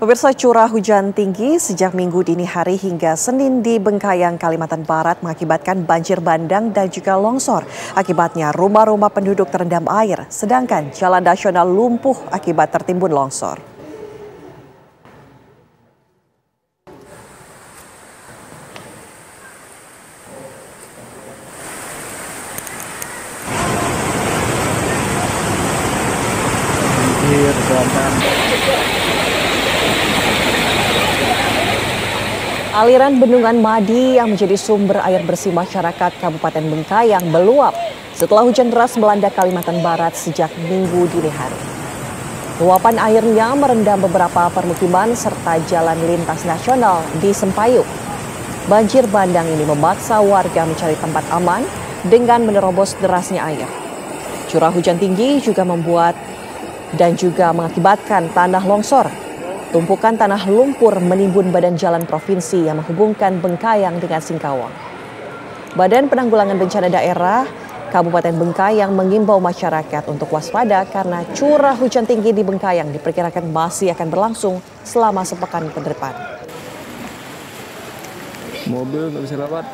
Pemirsa curah hujan tinggi sejak minggu dini hari hingga Senin di Bengkayang, Kalimantan Barat mengakibatkan banjir bandang dan juga longsor. Akibatnya rumah-rumah penduduk terendam air, sedangkan jalan nasional lumpuh akibat tertimbun longsor. Aliran bendungan Madi yang menjadi sumber air bersih masyarakat Kabupaten Bengkayang meluap setelah hujan deras melanda Kalimantan Barat sejak minggu dini hari. Luapan airnya merendam beberapa permukiman serta jalan lintas nasional di Sempayuk. Banjir bandang ini memaksa warga mencari tempat aman dengan menerobos derasnya air. Curah hujan tinggi juga membuat dan juga mengakibatkan tanah longsor Tumpukan tanah lumpur menimbun badan jalan provinsi yang menghubungkan Bengkayang dengan Singkawang. Badan Penanggulangan Bencana Daerah Kabupaten Bengkayang mengimbau masyarakat untuk waspada karena curah hujan tinggi di Bengkayang diperkirakan masih akan berlangsung selama sepekan ke depan. Mobil nggak bisa lewat.